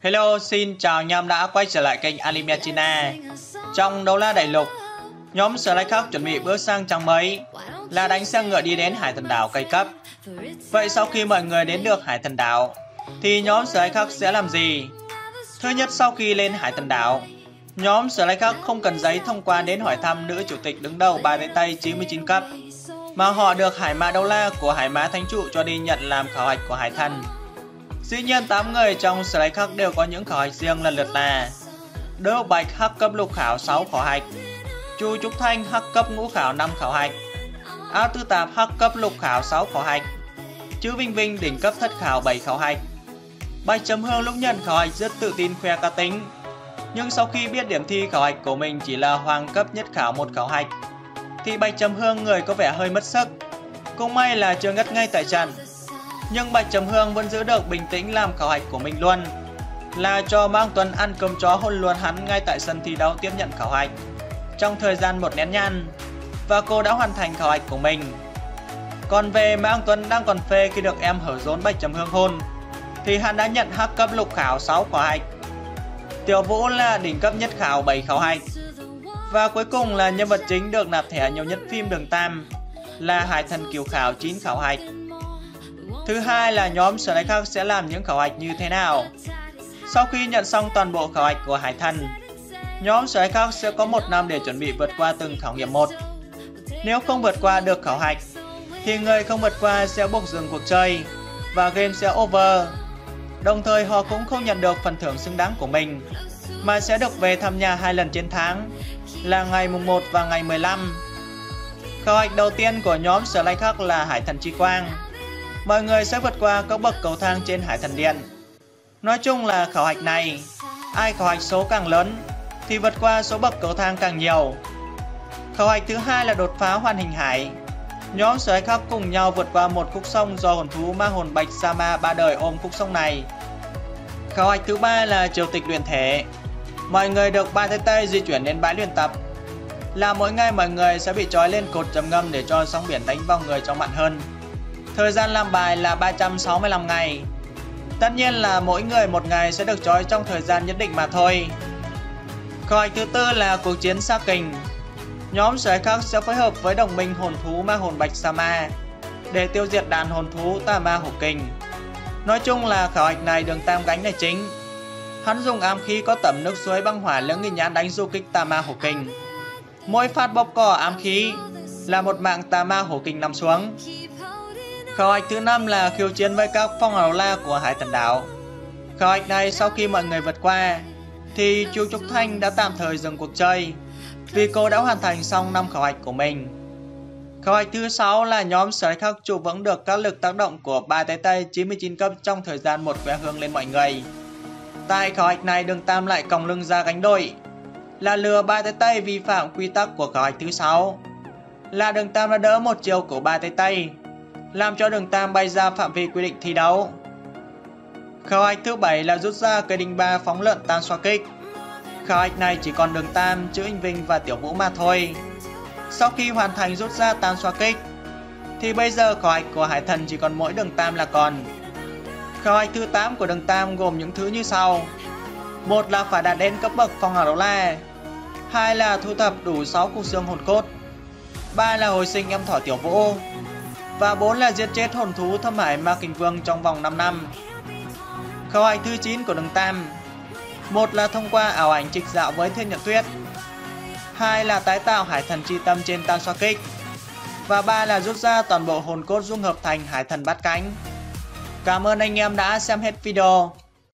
Hello, xin chào anh em đã quay trở lại kênh Anime China. Trong đấu la đại lục, nhóm Slay Khắc chuẩn bị bước sang trang mới là đánh xe ngựa đi đến Hải Thần Đảo cây cấp. Vậy sau khi mọi người đến được Hải Thần Đảo, thì nhóm Slay Khắc sẽ làm gì? Thứ nhất sau khi lên Hải Thần Đảo, nhóm Slay Khắc không cần giấy thông qua đến hỏi thăm nữ chủ tịch đứng đầu bài tay tay 99 cấp, mà họ được Hải Mã Đấu La của Hải Mã Thánh Trụ cho đi nhận làm khảo hạch của Hải Thần. Dĩ nhiên 8 người trong Slay khác đều có những khảo hạch riêng lần lượt là Đỗ Bạch, hắc cấp lục khảo 6 khảo hạch. Chu Trúc Thanh, hắc cấp ngũ khảo 5 khảo hạch. Áo Tư Tạp, hắc cấp lục khảo 6 khảo hạch. Chữ Vinh Vinh, đỉnh cấp thất khảo 7 khảo hạch. Bạch Chấm Hương lúc nhận khảo hạch rất tự tin, khoe cá tính. Nhưng sau khi biết điểm thi khảo hạch của mình chỉ là hoàng cấp nhất khảo một khảo hạch, Thì Bạch Chấm Hương người có vẻ hơi mất sức. Cũng may là chưa ngất ngay tại trận nhưng Bạch Trầm Hương vẫn giữ được bình tĩnh làm khảo hạch của mình luôn là cho Mang Tuấn ăn cơm chó hôn luôn hắn ngay tại sân thi đấu tiếp nhận khảo hạch trong thời gian một nén nhăn, và cô đã hoàn thành khảo hạch của mình. Còn về Mang Tuấn đang còn phê khi được em hở rốn Bạch Trầm Hương hôn, thì hắn đã nhận hắc cấp lục khảo 6 khảo hạch. Tiểu Vũ là đỉnh cấp nhất khảo 7 khảo hạch. Và cuối cùng là nhân vật chính được nạp thẻ nhiều nhất phim Đường Tam, là Hải Thần Kiều Khảo 9 khảo hạch. Thứ hai là nhóm sở đại khác sẽ làm những khảo hạch như thế nào. Sau khi nhận xong toàn bộ khảo hạch của Hải Thần, nhóm sở đại khác sẽ có một năm để chuẩn bị vượt qua từng khảo nghiệm một. Nếu không vượt qua được khảo hạch, thì người không vượt qua sẽ buộc dừng cuộc chơi và game sẽ over. Đồng thời họ cũng không nhận được phần thưởng xứng đáng của mình, mà sẽ được về thăm nhà hai lần trên tháng, là ngày mùng 1 và ngày 15. Khảo hạch đầu tiên của nhóm Sở khác Khắc là Hải Thần Chi Quang mọi người sẽ vượt qua các bậc cầu thang trên Hải Thần Điện. Nói chung là khảo hạch này, ai khảo hạch số càng lớn thì vượt qua số bậc cầu thang càng nhiều. Khảo hạch thứ hai là đột phá hoàn hình hải. Nhóm sở khắp cùng nhau vượt qua một khúc sông do hồn thú ma hồn bạch Sama ba đời ôm khúc sông này. Khảo hạch thứ ba là triều tịch luyện thể. Mọi người được ba tay tay di chuyển đến bãi luyện tập. Là mỗi ngày mọi người sẽ bị trói lên cột trầm ngâm để cho sóng biển đánh vào người cho mặn hơn. Thời gian làm bài là 365 ngày. Tất nhiên là mỗi người một ngày sẽ được trói trong thời gian nhất định mà thôi. Câu hỏi thứ tư là cuộc chiến xa Kình. Nhóm sở khác sẽ phối hợp với đồng minh hồn thú ma hồn bạch Sama để tiêu diệt đàn hồn thú Tà Ma Hổ Kình. Nói chung là khảo hạch này đường tam gánh là chính. Hắn dùng ám khí có tẩm nước suối băng hỏa lưỡng nghi nhãn đánh du kích Tà Ma Hổ Kình. Mỗi phát bóp cò ám khí là một mạng Tà Ma Hổ Kình nằm xuống. Khảo hạch thứ năm là khiêu chiến với các phong hào la của Hải Thần Đảo. Khảo hạch này sau khi mọi người vượt qua, thì Chu Trúc Thanh đã tạm thời dừng cuộc chơi vì cô đã hoàn thành xong năm khảo hạch của mình. Khảo hạch thứ sáu là nhóm sở khắc trụ vững được các lực tác động của ba tay tay 99 cấp trong thời gian một quẻ hương lên mọi người. Tại khảo hạch này đường Tam lại còng lưng ra gánh đội là lừa ba tay tay vi phạm quy tắc của khảo hạch thứ sáu là đường Tam đã đỡ một chiều của ba tay tay làm cho đường Tam bay ra phạm vi quy định thi đấu. Khảo hạch thứ bảy là rút ra cây đinh ba phóng lợn tan xoa kích. Khảo hạch này chỉ còn đường Tam, chữ Anh Vinh và Tiểu Vũ mà thôi. Sau khi hoàn thành rút ra tan xoa kích, thì bây giờ khảo hạch của Hải Thần chỉ còn mỗi đường Tam là còn. Khảo hạch thứ 8 của đường Tam gồm những thứ như sau. Một là phải đạt đến cấp bậc phong hào đấu la. Hai là thu thập đủ 6 cục xương hồn cốt. Ba là hồi sinh em thỏ Tiểu Vũ và 4 là giết chết hồn thú thâm hải ma kình vương trong vòng 5 năm. khâu hạch thứ 9 của đường Tam một là thông qua ảo ảnh trịch dạo với thiên nhật tuyết hai là tái tạo hải thần chi tâm trên tam xoa kích và ba là rút ra toàn bộ hồn cốt dung hợp thành hải thần bát cánh. Cảm ơn anh em đã xem hết video.